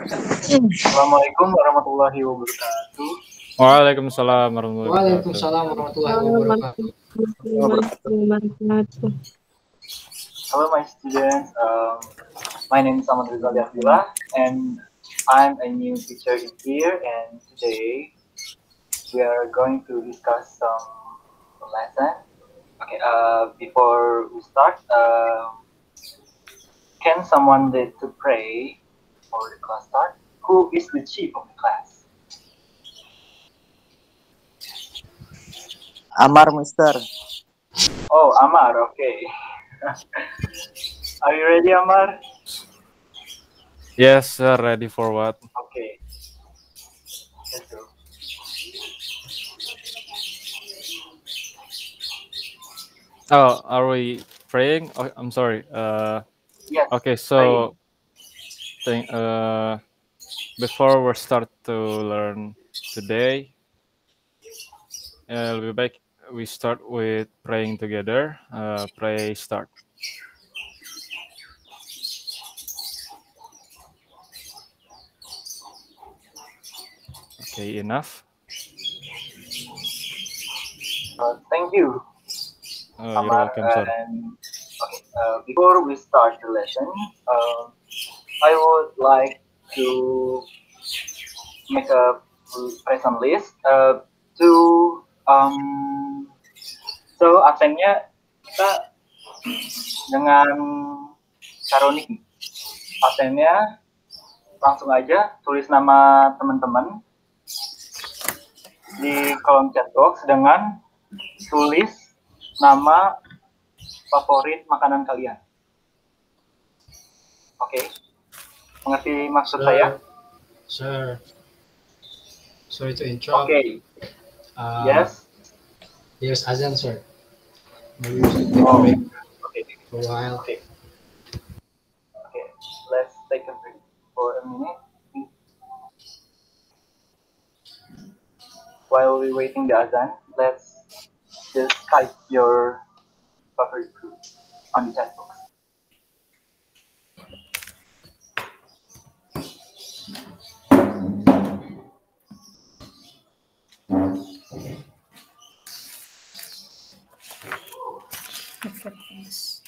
Assalamualaikum warahmatullahi wabarakatuh. Waalaikumsalam warahmatullahi wabarakatuh. Waalaikumsalam warahmatullahi wabarakatuh. wabarakatuh. Hello, my students. Um, my name is Ahmad Rizal Abdullah, and I'm a new teacher in here. And today we are going to discuss some lesson. Okay. Uh, before we start, uh, can someone lead to pray for the class start? Who is the chief of the class? Amar, Mister. Oh, Amar. Okay. Are you ready, Amar? Yes, sir. Ready for what? Okay. Let's go. Oh, are we praying? Oh, I'm sorry. Uh, Yes. okay. So, think, uh, before we start to learn today, uh, be back. we start with praying together. Uh, pray start. Okay, enough. Uh, thank you, Oh, you're welcome, sir. And okay, uh, before we start the lesson, um, I would like to make a present list uh, to um, so absennya kita dengan nih. absennya langsung aja tulis nama teman-teman di kolom chat box dengan tulis nama favorit makanan kalian. Oke, mengerti maksud saya? Sir. Sorry to interrupt. Uh, yes. Here's Azan, sir. Maybe we should take a Oh. break Oke, for a while. oke, oke. Let's take a break for a minute. While we waiting the azan, let's just type your favorite food on the chat box. forgiveness.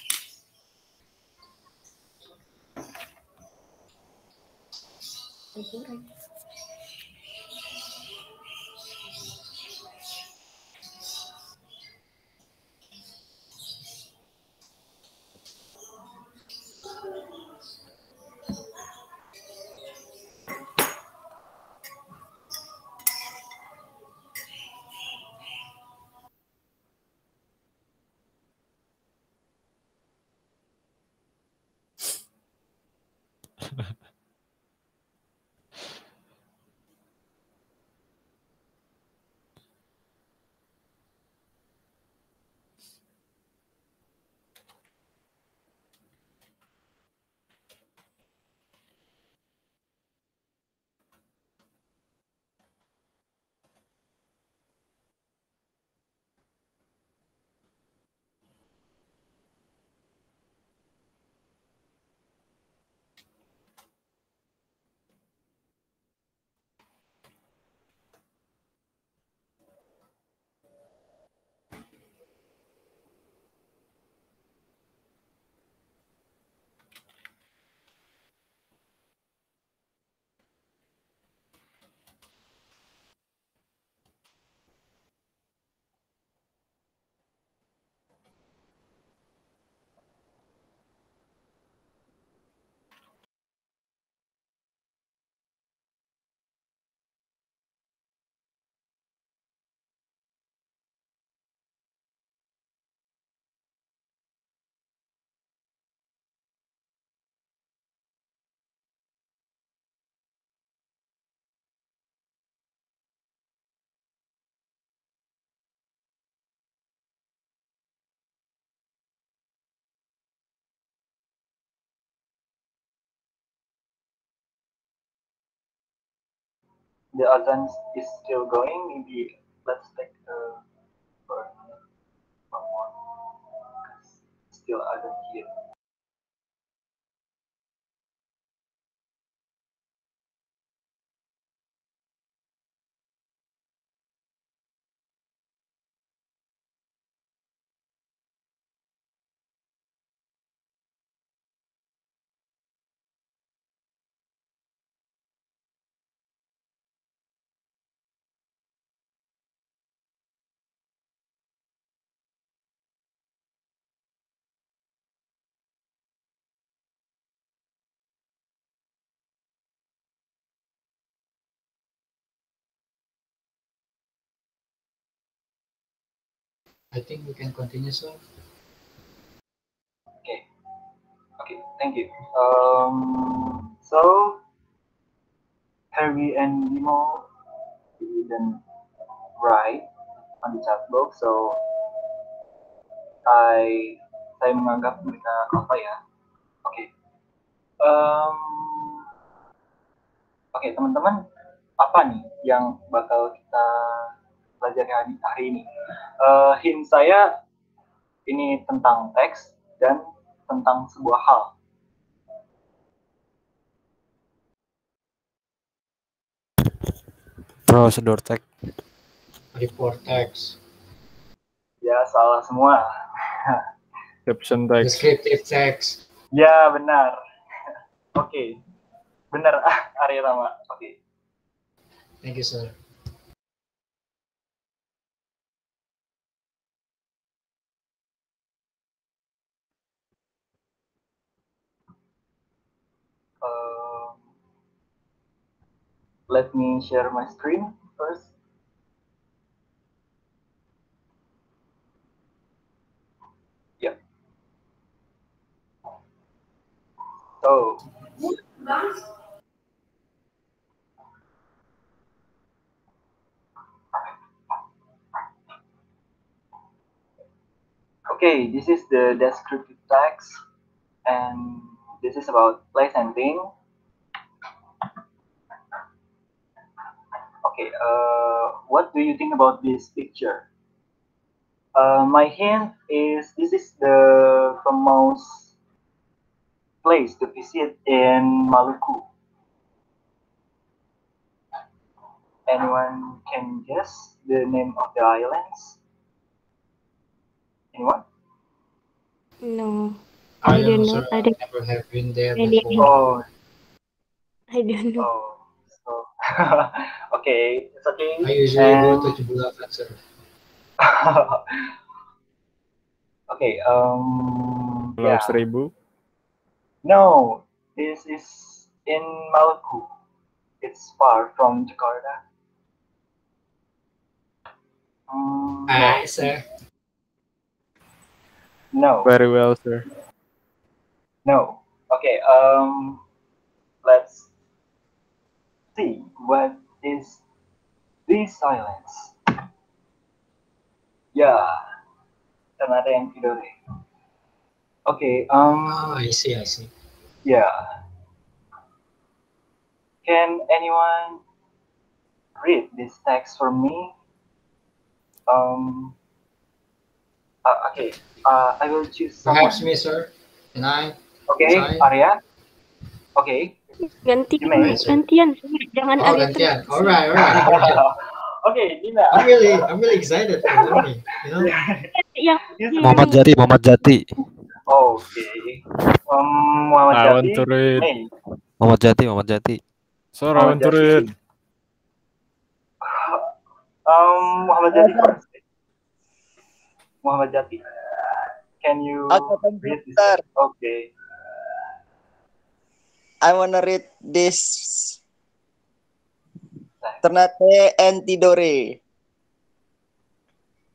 The azan is still going, maybe let's take uh, for one more. Still azan here. I think we can continue, sir. Okay. Okay, thank you. Um, so Harvey and Nemo didn't write on the chat box, so I saya menganggap mereka apa ya? Oke. Um, Oke, teman-teman, apa nih yang bakal kita pelajari hari, hari ini? Uh, hint saya ini tentang teks dan tentang sebuah hal. Prosedur tag. Report text, Ya, salah semua. Caption tag. descriptive text. Ya, benar. Oke. Benar, Arya Rama. Oke. Thank you, sir. Um, let me share my screen first. Yep. So, okay, this is the descriptive text, and this is about place and thing. Okay, uh, what do you think about this picture? Uh, my hint is this is the famous place to visit in Maluku. Anyone can guess the name of the islands? Anyone? No, I I don't don't know. know. I don't- never have been there I didn't- before. Oh, I don't know. oh, so okay, it's okay. I usually go to Jebulakan, sir. okay, um, Pulau yeah. Seribu. No, this is in Maluku. It's far from Jakarta. Um, Ah, sir. no, Very well, sir. No. Okay, um, let's see what is these silence. Yeah, ternyata yang Tidore. Okay, um, Oh, I see, I see. yeah. Can anyone read this text for me? Um, uh, okay, uh, I will choose someone. Perhaps me, sir. And I, Okay, Sorry. Arya. Okay. Ganti, gantian. Jangan oh, Arya gantian. terus. All right, all right. okay, Dina. I'm really, I'm really excited for learning. You know, Yang Yes. Muhammad Jati, Muhammad Jati, Okay. Um, Muhammad Jati. Awanturin. Mei. Muhammad Jati, Muhammad Jati. Sir, Oh, awanturin. Um, Muhammad Jati. Muhammad Jati. Can you read this? Okay. I wanna read this. Ternate and Tidore.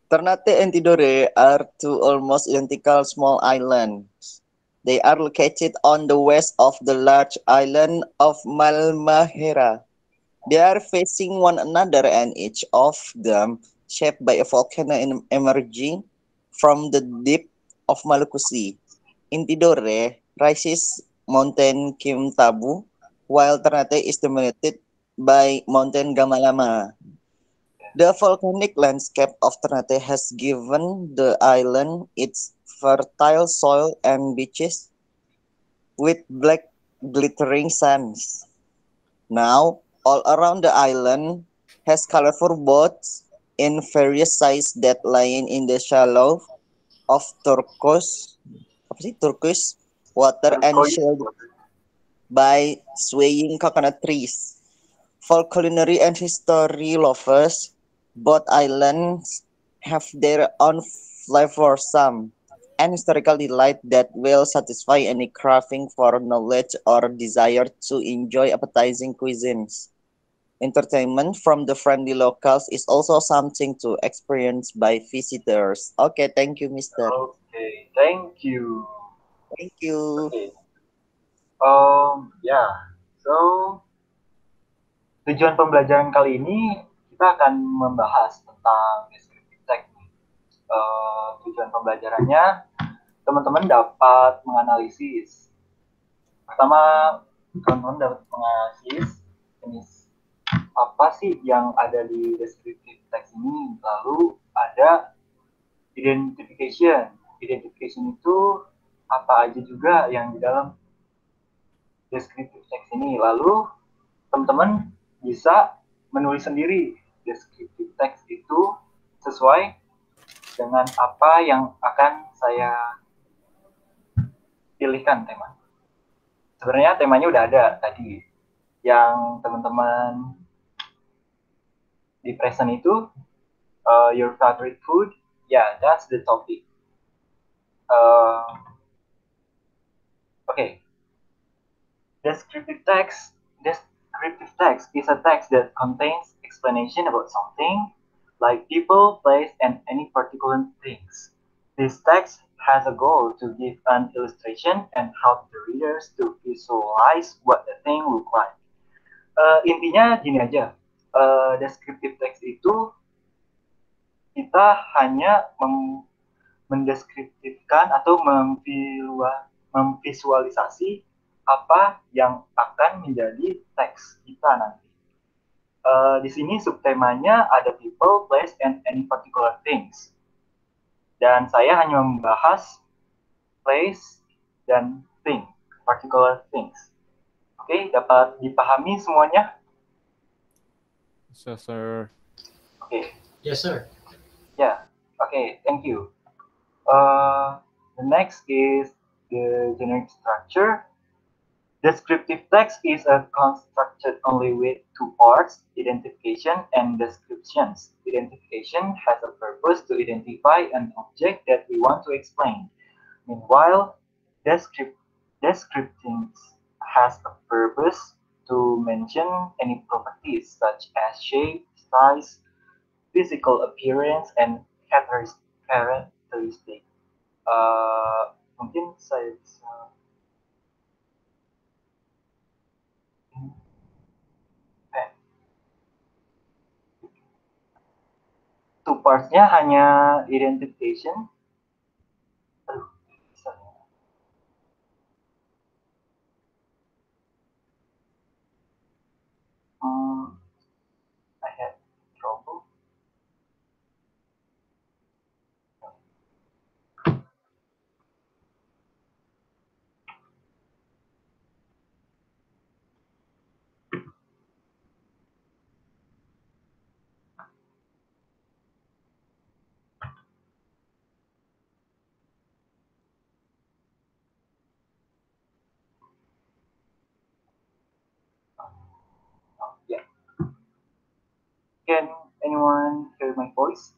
Ternate and Tidore are two almost identical small islands. They are located on the west of the large island of Malmahera. They are facing one another and each of them shaped by a volcano em- emerging from the deep of Maluku Sea. In Tidore rises Mountain Kimtabu, while Ternate is dominated by Mountain Gamalama. The volcanic landscape of Ternate has given the island its fertile soil and beaches with black glittering sands. Now, all around the island has colorful boats in various sizes that lie in the shallow of turquoise, apa sih, turquoise water and shielded by swaying coconut trees. For culinary and history lovers, both islands have their own flavorsome and historical delight that will satisfy any craving for knowledge or desire to enjoy appetizing cuisines. Entertainment from the friendly locals is also something to experience by visitors. Okay, thank you, Mister. Okay, thank you. Thank you. Okay. Um, ya, so tujuan pembelajaran kali ini kita akan membahas tentang descriptive text. Uh, tujuan pembelajarannya teman-teman dapat menganalisis. Pertama, teman-teman dapat menganalisis jenis apa sih yang ada di descriptive text ini. Lalu ada identification. Identification itu apa aja juga yang di dalam descriptive text ini. Lalu teman-teman bisa menulis sendiri descriptive text itu sesuai dengan apa yang akan saya pilihkan tema. Sebenarnya temanya udah ada tadi. Yang teman-teman di present itu uh, your favorite food, yeah, that's the topic. Uh, okay, descriptive text descriptive text is a text that contains explanation about something like people place and any particular things. This text has a goal to give an illustration and help the readers to visualize what the thing look like. Uh, intinya gini aja. Uh, descriptive text itu kita hanya mendeskriptifkan atau memvisualisasi apa yang akan menjadi teks kita nanti. Uh, di sini subtemanya ada people, place, and any particular things. Dan saya hanya membahas place dan thing, particular things. Oke, okay, dapat dipahami semuanya? So, sir. Oke. Okay. Yes, sir. Yeah. Okay. Thank you. Uh, the next is the generic structure. Descriptive text is a constructed only with two parts, identification and descriptions. Identification has a purpose to identify an object that we want to explain. Meanwhile, descript has a purpose to mention any properties such as shape, size, physical appearance, and characteristic. Uh, mungkin saya bisa two parts-nya hanya identification. Can anyone hear my voice?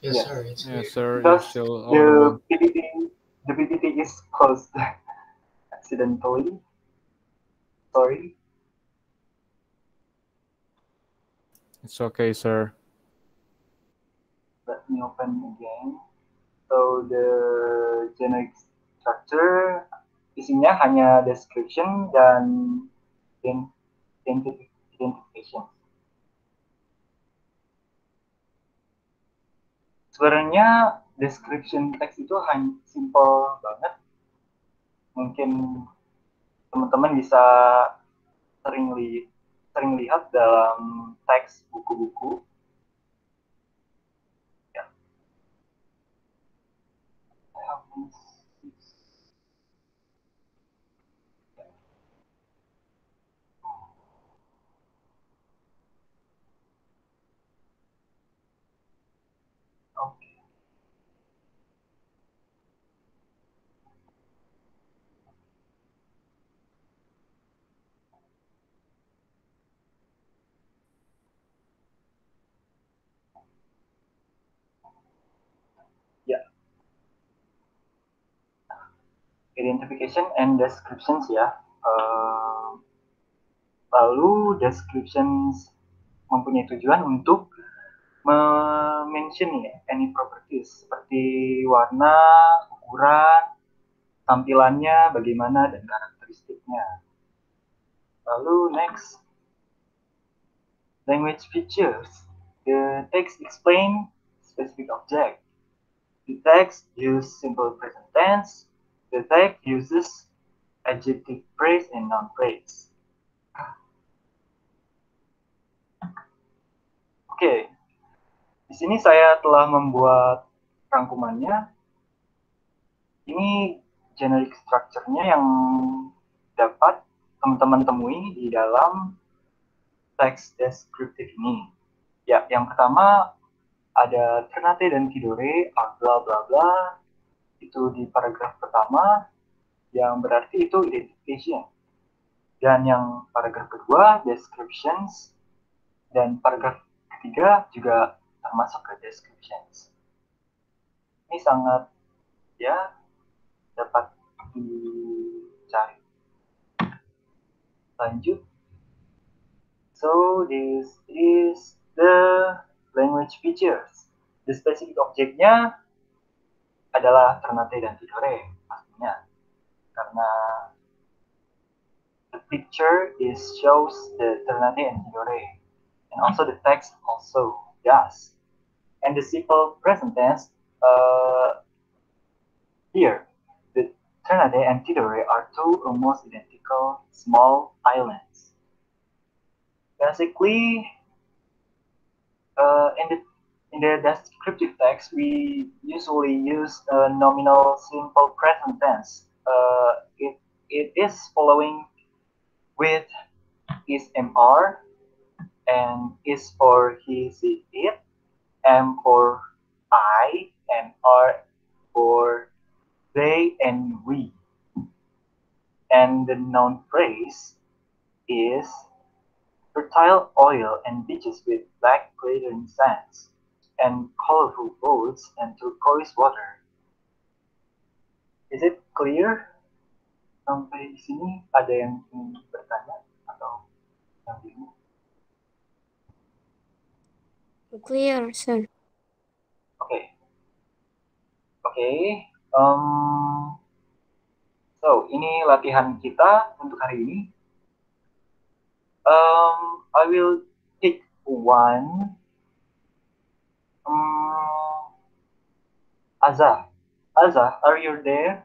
Yes, Yes. sir. It's Yes, clear. sir. You're still the audible. PPT, the PPT is closed accidentally. Sorry. It's okay, sir. let me open again. So the generic structure isinya hanya description dan ident- identifi- identification. Sebenarnya description text itu hanya simple banget. Mungkin teman-teman bisa sering li sering lihat dalam teks buku-buku Oke. Identification and descriptions ya. Eh, Lalu descriptions mempunyai tujuan untuk mention ya any properties seperti warna, ukuran, tampilannya bagaimana dan karakteristiknya. Lalu next language features. The text explain specific object. The text use simple present tense. The text uses adjective phrase and noun phrase. Oke, okay. di sini saya telah membuat rangkumannya. Ini generic structure-nya yang dapat teman-teman temui di dalam teks deskriptif ini. Ya, yang pertama ada Ternate dan Tidore, bla bla bla. Itu di paragraf pertama, yang berarti itu identification. Dan yang paragraf kedua, descriptions. Dan paragraf ketiga juga termasuk ke descriptions. Ini sangat ya dapat dicari. Lanjut. So this is the language features. The specific objeknya adalah Ternate dan Tidore pastinya. Karena the picture is shows the Ternate and Tidore. And also the text also does. And the simple present tense uh, here, the Ternate and Tidore are two almost identical small islands. Basically, uh, in the in the descriptive text, we usually use a nominal simple present tense. Uh, it, it is following with is MR and is for he, she, it, M for I, and R for they and we. And the noun phrase is fertile oil and beaches with black glittering sands, and colorful boats and turquoise water. Is it clear? Sampai di sini ada yang ingin bertanya atau yang bingung? Clear, sir. Oke. Okay. Oke. Okay. Um, so, ini latihan kita untuk hari ini. Um, I will pick one. Um, Azza. Azza, are you there?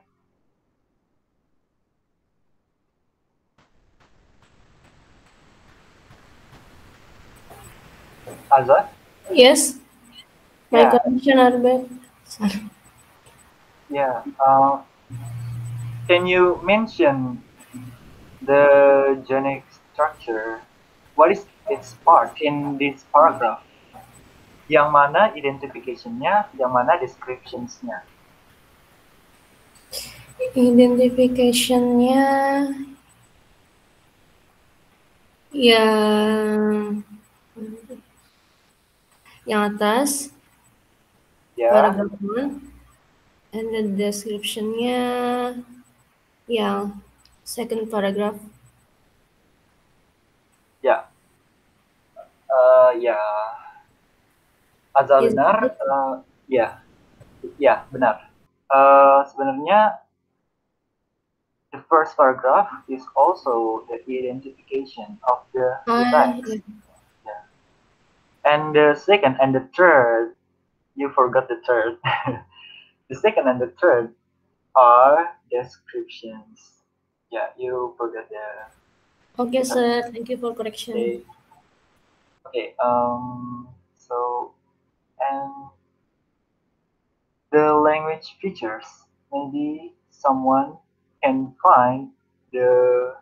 Azza? Yes. My Yeah. connection are bad. Sorry. Yeah. Uh, can you mention the genic structure? What is its part in this paragraph? Yang mana identification-nya, yang mana descriptions-nya? Identification-nya yang yang atas Ya, paragraph 1 and the description-nya yang second paragraph ya. Uh, ya. Azal Yes, benar. Uh, ya, ya benar. Uh, sebenarnya the first paragraph is also the identification of the, ah text. And the second and the third, you forgot the third. the second and the third are descriptions. Yeah, you forgot the. Okay, sir. Thank you for correction. Okay. Okay. Um. And the language features. Maybe someone can find the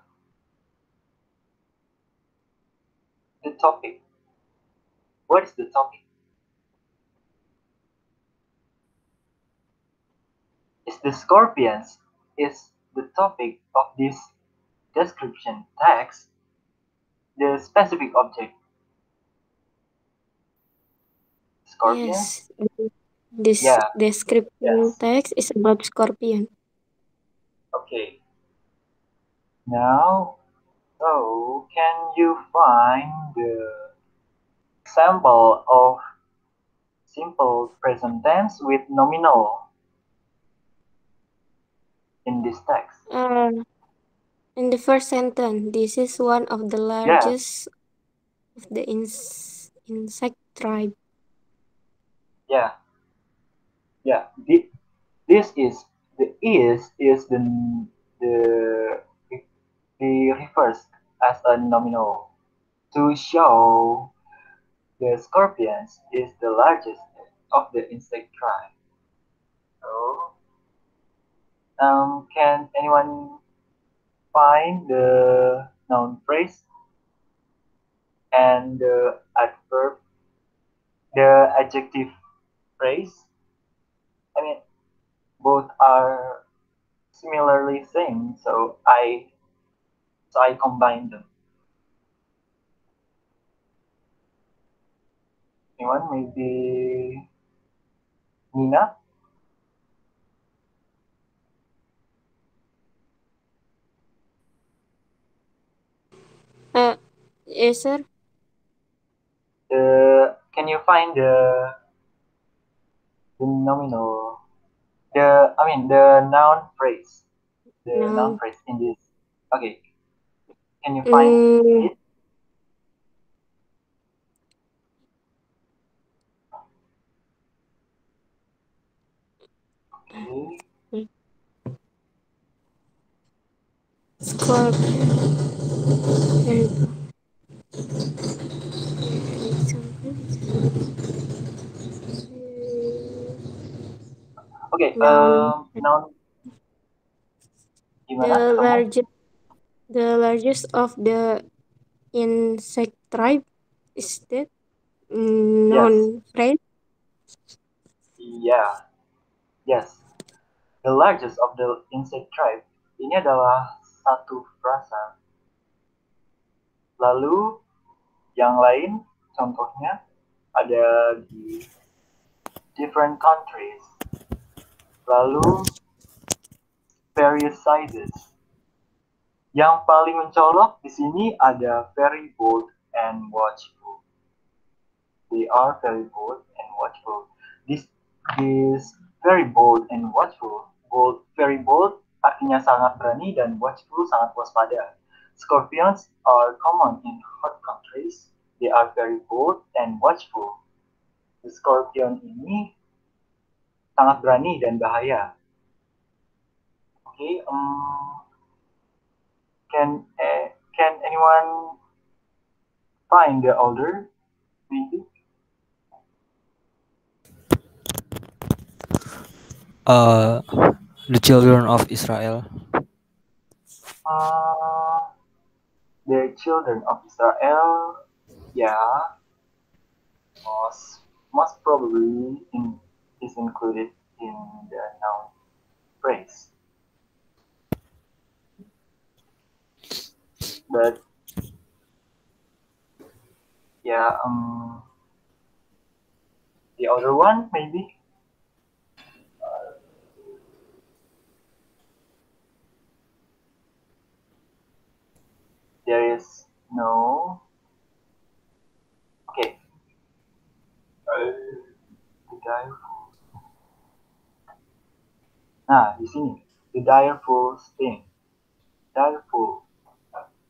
the topic. What is the topic? Is the scorpions is the topic of this description text the specific object? Scorpions? Yes. This Yeah. description Yes. text is about scorpion. Okay. Now, So, can you find the example of simple present tense with nominal in this text? Uh, in the first sentence, this is one of the largest of the ins insect tribe. Yeah. Yeah. Thi- This is the is is the the the refers as a nominal to show the scorpions is the largest of the insect tribe. So, um, can anyone find the noun phrase and the adverb, the adjective phrase? I mean, both are similarly same, so I so I combine them. Anyone? Maybe Nina? Uh, yes, sir. The can you find the the nominal the I mean the noun phrase. The noun. Noun. phrase in this. Okay. Can you find Mm, it? Okay scorpion. Noun. the largest, the largest of the insect tribe is that yes. noun phrase. iya. Yes. The largest of the insect tribe. Ini adalah satu frasa. Lalu yang lain contohnya ada di different countries lalu various sizes yang paling mencolok di sini ada very bold and watchful. They are very bold and watchful. This this very bold and watchful bold very bold artinya sangat berani dan watchful sangat waspada. Scorpions are common in hot countries. They are very bold and watchful. The scorpion ini sangat berani dan bahaya. Oke okay, um, can eh, can anyone find the order maybe Uh, the children of Israel. Uh, the children of Israel, yeah, most most probably in, is included in the noun phrase. But yeah, um, the other one maybe. there is no okay uh, the direful nah di sini the direful sting. Direful.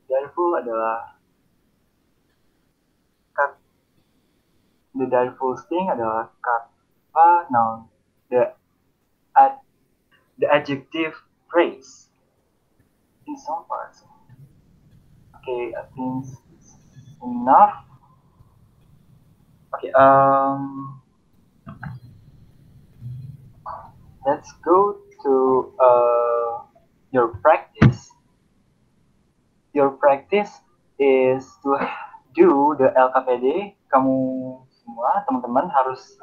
Direful adalah kat the direful sting adalah kata noun the ad, the adjective phrase. In some parts. Okay I think enough. Okay um let's go to uh, your practice. Your practice is to do the LKPD kamu semua teman-teman harus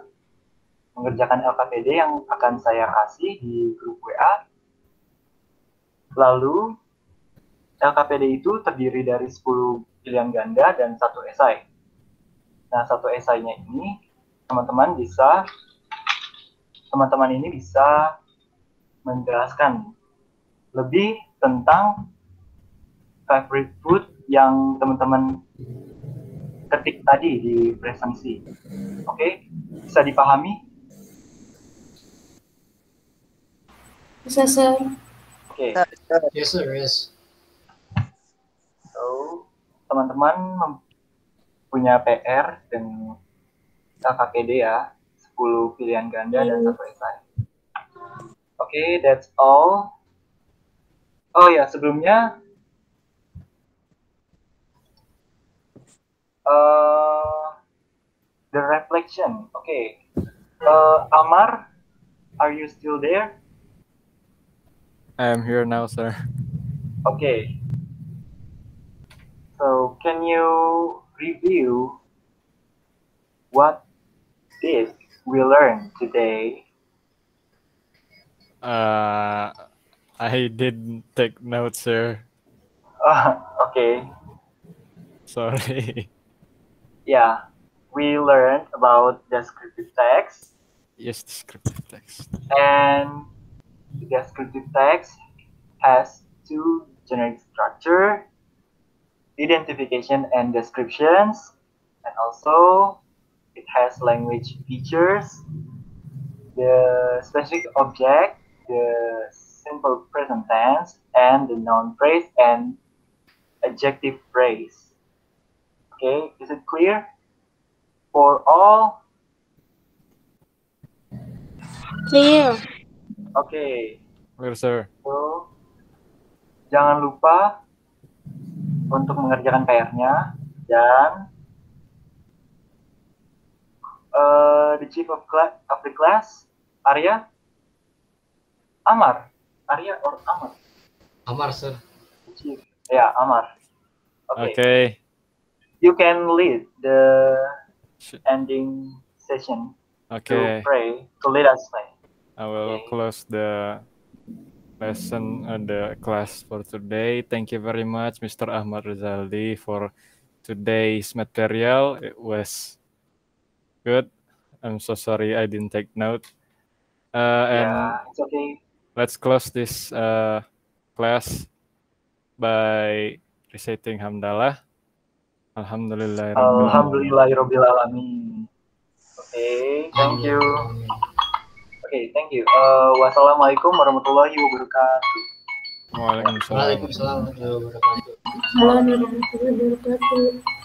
mengerjakan LKPD yang akan saya kasih di grup WA lalu LKPD itu terdiri dari 10 pilihan ganda dan satu esai. Nah, satu esainya ini teman-teman bisa teman-teman ini bisa menjelaskan lebih tentang favorite food yang teman-teman ketik tadi di presensi. Oke, bisa dipahami? Bisa, Sir. Oke, Yes, sir. Yes. so teman-teman punya PR dan KKPD ya, 10 pilihan ganda dan satu esai. Oke, that's all. Oh ya, sebelumnya uh, the reflection. Oke, Uh, Amar, are you still there? I am here now, sir. Okay. So can you review what did we learn today? Uh, I didn't take notes, sir. Uh, okay. Sorry. Yeah. We learned about descriptive text yes, descriptive text. and the descriptive text has two generic structure, identification and descriptions, and also it has language features, the specific object, the simple present tense, and the noun phrase and adjective phrase. Okay, is it clear? For all, Clear. okay. Clear, sir. So, jangan lupa untuk mengerjakan PR-nya dan eh, the chief of class of the class Arya Amar Arya or Amar Amar, sir. ya Amar okay. Okay. you can lead the ending session Okay. to pray to lead us pray I will Okay. close the lesson and the class for today. Thank you very much, Mr. Ahmad Rizaldi, for today's material. It was good. I'm so sorry I didn't take note. Uh, and yeah it's okay let's close this uh, class by reciting Hamdalah. Alhamdulillah. Alhamdulillahirabbil alamin okay thank you Amin. Okay, thank you. Uh, wassalamualaikum warahmatullahi wabarakatuh. Waalaikumsalam. Waalaikumsalam warahmatullahi wabarakatuh. Assalamualaikum warahmatullahi wabarakatuh.